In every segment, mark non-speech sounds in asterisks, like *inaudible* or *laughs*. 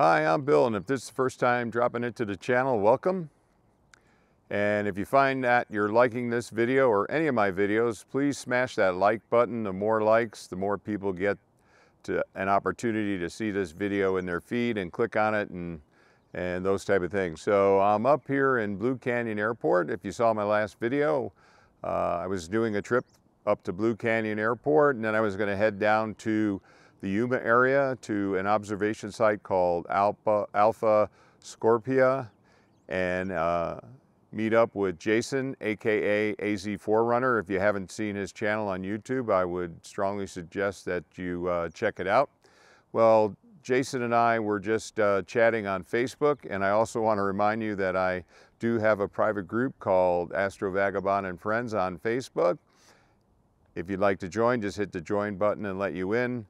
Hi, I'm Bill, and if this is the first time dropping into the channel, welcome. And if you find that you're liking this video or any of my videos, please smash that like button. The more likes, the more people get to an opportunity to see this video in their feed and click on it and, and those type of things. So I'm up here in Blue Canyon Airport. If you saw my last video, uh, I was doing a trip up to Blue Canyon Airport and then I was gonna head down to the Yuma area to an observation site called Alpha, Alpha Scorpii and uh, meet up with Jason, AKA AZ4Runner. If you haven't seen his channel on YouTube, I would strongly suggest that you uh, check it out. Well, Jason and I were just uh, chatting on Facebook, and I also want to remind you that I do have a private group called Astro Vagabond and Friends on Facebook. If you'd like to join, just hit the join button and let you in.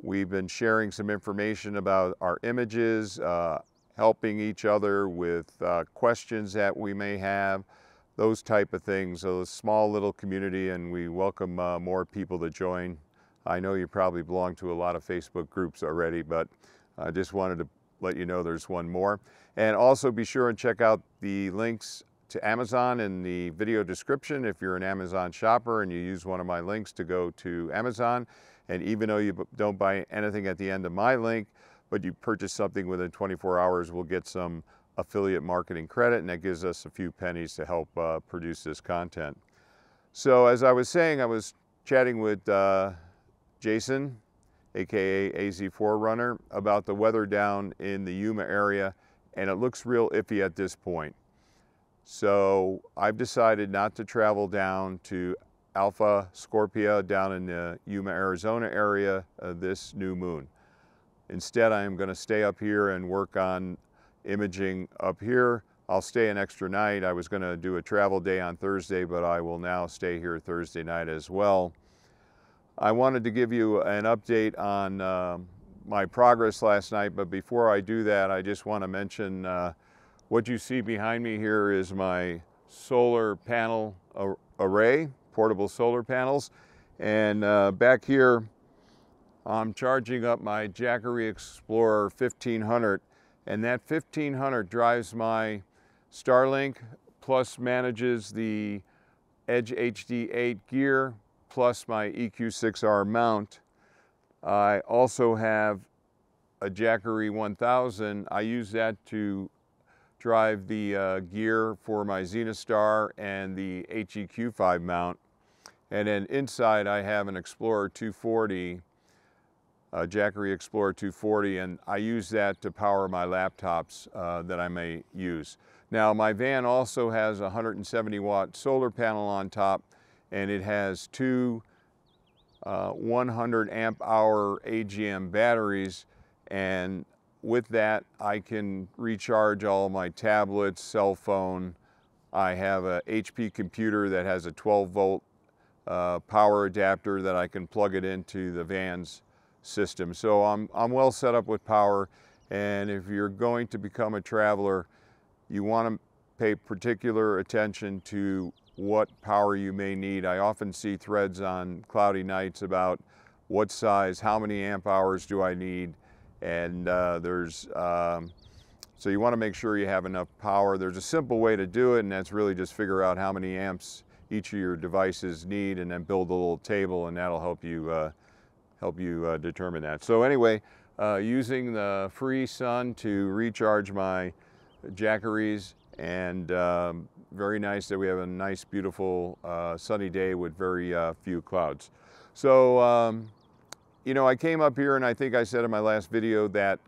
We've been sharing some information about our images, uh, helping each other with uh, questions that we may have, those type of things. So a small little community and we welcome uh, more people to join. I know you probably belong to a lot of Facebook groups already, but I just wanted to let you know there's one more. And also be sure and check out the links to Amazon in the video description if you're an Amazon shopper and you use one of my links to go to Amazon. And even though you don't buy anything at the end of my link, but you purchase something within 24 hours, we'll get some affiliate marketing credit and that gives us a few pennies to help uh, produce this content. So as I was saying, I was chatting with uh, Jason, AKA AZ4Runner, about the weather down in the Yuma area and it looks real iffy at this point. So I've decided not to travel down to Alpha Scorpii down in the Yuma, Arizona area uh, this new moon. Instead, I am going to stay up here and work on imaging up here. I'll stay an extra night. I was going to do a travel day on Thursday, but I will now stay here Thursday night as well. I wanted to give you an update on uh, my progress last night, but before I do that, I just want to mention uh, what you see behind me here is my solar panel array portable solar panels. And uh, back here, I'm charging up my Jackery Explorer 1500 and that 1500 drives my Starlink plus manages the Edge HD 8 gear plus my EQ6R mount. I also have a Jackery 1000. I use that to drive the uh, gear for my Zenithstar and the HEQ5 mount. And then inside I have an Explorer 240, a Jackery Explorer 240, and I use that to power my laptops uh, that I may use. Now my van also has a 170 watt solar panel on top and it has two uh, 100 amp hour AGM batteries and with that I can recharge all my tablets, cell phone. I have a HP computer that has a 12 volt uh, power adapter that I can plug it into the van's system. So I'm, I'm well set up with power and if you're going to become a traveler, you want to pay particular attention to what power you may need. I often see threads on cloudy nights about what size, how many amp hours do I need, and uh, there's, um, so you want to make sure you have enough power. There's a simple way to do it, and that's really just figure out how many amps each of your devices need and then build a little table and that'll help you uh, help you uh, determine that. So anyway, uh, using the free sun to recharge my Jackeries and um, very nice that we have a nice beautiful uh, sunny day with very uh, few clouds. So um, you know I came up here and I think I said in my last video that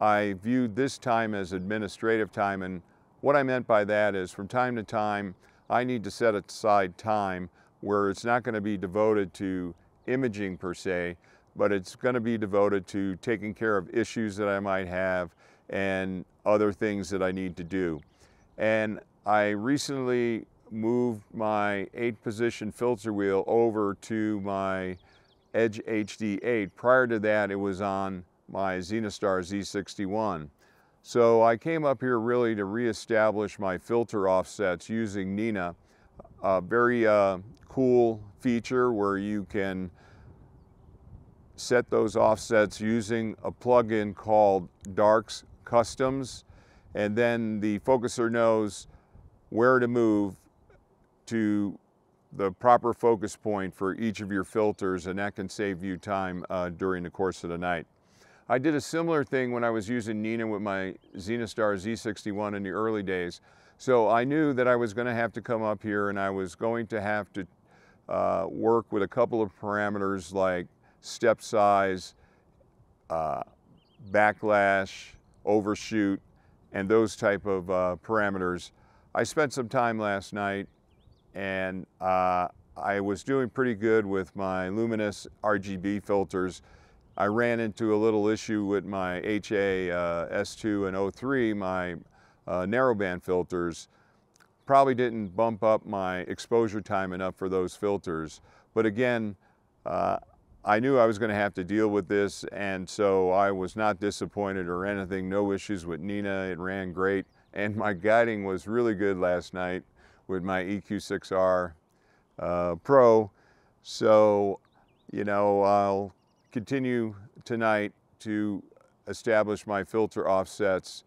I viewed this time as administrative time and what I meant by that is from time to time I need to set aside time where it's not going to be devoted to imaging per se, but it's going to be devoted to taking care of issues that I might have and other things that I need to do. And I recently moved my eight position filter wheel over to my Edge HD8. Prior to that, it was on my Zenithstar Z61. So I came up here really to reestablish my filter offsets using Nina. A very uh, cool feature where you can set those offsets using a plugin called Darks Customs. And then the focuser knows where to move to the proper focus point for each of your filters and that can save you time uh, during the course of the night. I did a similar thing when I was using Nina with my Zenithstar Z61 in the early days. So I knew that I was going to have to come up here and I was going to have to uh, work with a couple of parameters like step size, uh, backlash, overshoot, and those type of uh, parameters. I spent some time last night and uh, I was doing pretty good with my luminous RGB filters. I ran into a little issue with my HA uh, S2 and O3, my uh, narrowband filters. Probably didn't bump up my exposure time enough for those filters. But again, uh, I knew I was going to have to deal with this and so I was not disappointed or anything. No issues with Nina. It ran great and my guiding was really good last night with my EQ6R uh, Pro. So, you know, I'll continue tonight to establish my filter offsets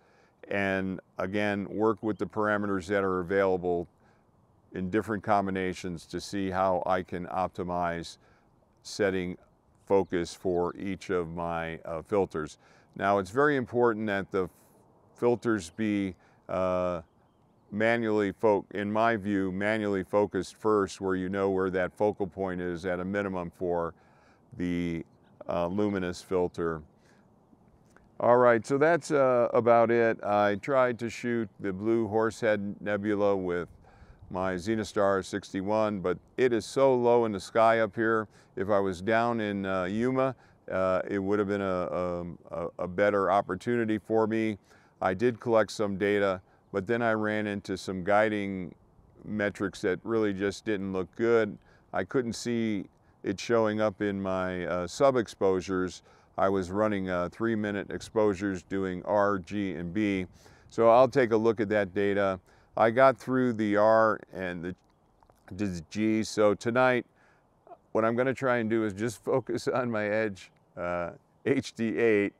and again, work with the parameters that are available in different combinations to see how I can optimize setting focus for each of my uh, filters. Now, it's very important that the filters be uh, manually, in my view, manually focused first where you know where that focal point is at a minimum for the uh, luminous filter. All right, so that's uh, about it. I tried to shoot the blue Horsehead Nebula with my Zenithstar 61, but it is so low in the sky up here. If I was down in uh, Yuma, uh, it would have been a, um, a, a better opportunity for me. I did collect some data but then I ran into some guiding metrics that really just didn't look good. I couldn't see it showing up in my uh, sub exposures. I was running uh, three minute exposures doing R, G, and B. So I'll take a look at that data. I got through the R and the, the G. So tonight, what I'm gonna try and do is just *laughs* focus on my Edge uh, HD8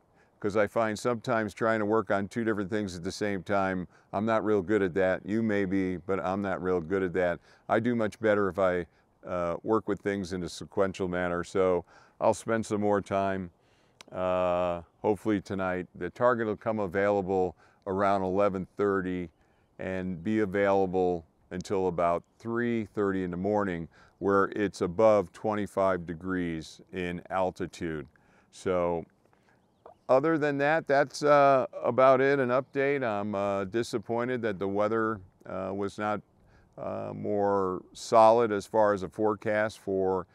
because I find sometimes trying to work on two different things at the same time, I'm not real good at that. You may be, but I'm not real good at that. I do much better if I uh, work with things in a sequential manner. So I'll spend some more time, uh, hopefully tonight. The target will come available around 11.30 and be available until about 3.30 in the morning where it's above 25 degrees in altitude. So other than that, that's uh, about it, an update. I'm uh, disappointed that the weather uh, was not uh, more solid as far as a forecast for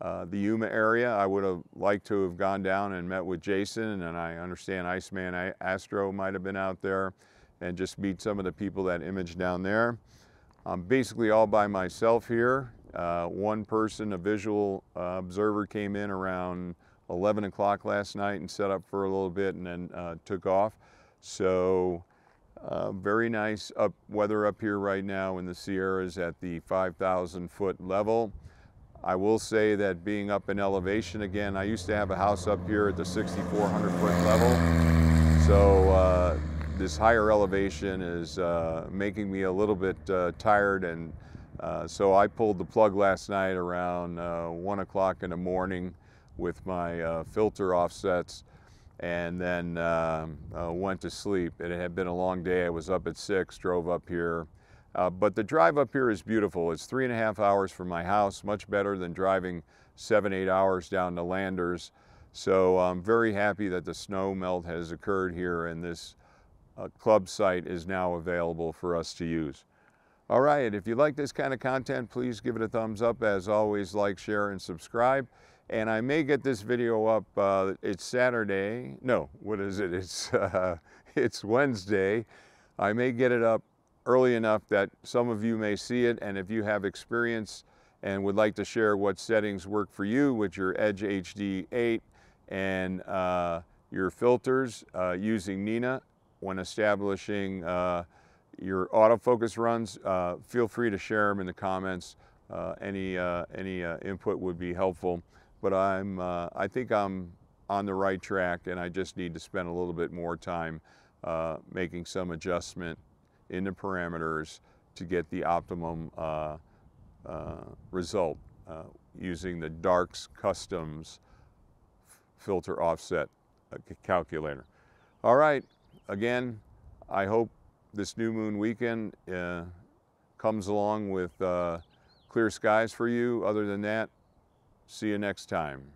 uh, the Yuma area. I would have liked to have gone down and met with Jason, and I understand Iceman Astro might have been out there and just meet some of the people that image down there. I'm basically all by myself here. Uh, one person, a visual observer, came in around 11 o'clock last night and set up for a little bit and then uh, took off. So uh, very nice up weather up here right now in the Sierras at the 5,000 foot level. I will say that being up in elevation again, I used to have a house up here at the 6,400 foot level. So uh, this higher elevation is uh, making me a little bit uh, tired and uh, so I pulled the plug last night around one o'clock in the morning with my uh, filter offsets and then um, uh, went to sleep. It had been a long day. I was up at six, drove up here. Uh, but the drive up here is beautiful. It's three and a half hours from my house, much better than driving seven, eight hours down to Landers. So I'm very happy that the snow melt has occurred here and this uh, club site is now available for us to use. All right, if you like this kind of content, please give it a thumbs up. As always, like, share, and subscribe. And I may get this video up, uh, it's Saturday, no, what is it? It's, *laughs* uh, it's Wednesday. I may get it up early enough that some of you may see it. And if you have experience and would like to share what settings work for you with your Edge HD 8 and uh, your filters uh, using Nina when establishing uh, your autofocus runs, uh, feel free to share them in the comments. any any input would be helpful. But I'm, uh, I think I'm on the right track and I just need to spend a little bit more time uh, making some adjustment in the parameters to get the optimum uh, uh, result uh, using the Darks Customs filter offset uh, calculator. All right, again, I hope this new moon weekend comes along with clear skies for you. Other than that, see you next time.